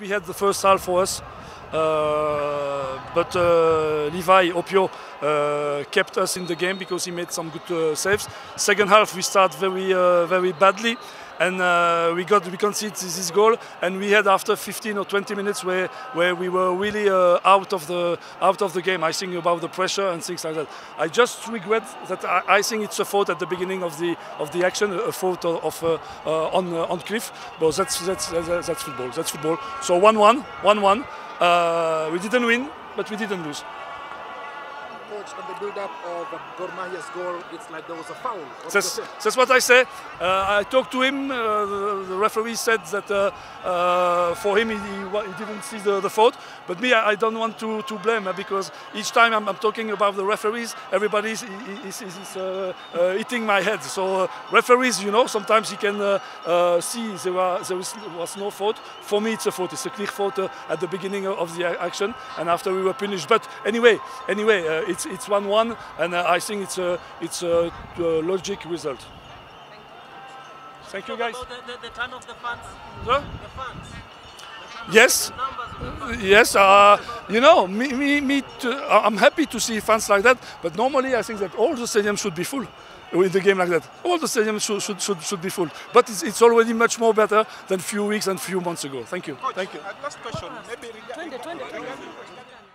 We had the first half for us, uh, but uh, Levi Opiyo uh, kept us in the game because he made some good uh, saves. Second half we start very uh, very badly, and uh, we got we conceded this goal, and we had after 15 or 20 minutes where where we were really out of the out of the game. I think about the pressure and things like that. I just regret that I, I think it's a fault at the beginning of the of the action, a fault of on on Cliff, but that's that's that's, that's football. That's football. So 1-1, 1-1. Uh, we didn't win, but we didn't lose. Coach, on the build-up of Gor Mahia's goal, it's like there was a foul. What That's, do you say? that's what I say. Uh, I talked to him. Uh, the, the referee said that uh, uh, for him he, he, he didn't see the, the fault. But me, I, I don't want to, to blame uh, because each time I'm, I'm talking about the referees, everybody is, is, is, is uh, uh, hitting my head. So uh, referees, you know, sometimes you can see there, were, there was, was no fault. For me, it's a fault. It's a clear fault at the beginning of the action, and after we were punished. But anyway, anyway, uh, it's it's one-one, and uh, I think it's a it's a, uh logic result. Thank you, guys. About the, the, the turn of the fans. Huh? The fans. Yes, The numbers of the fans. yes. Uh, you know, me, me, me too, I'm happy to see fans like that. But normally, I think that all the stadiums should be full with a game like that. All the stadiums should, should, should, should be full. But it's, it's already much more better than few weeks and few months ago. Thank you. Thank you. Uh, last question, maybe regarding, Twende, twende, twende. regarding,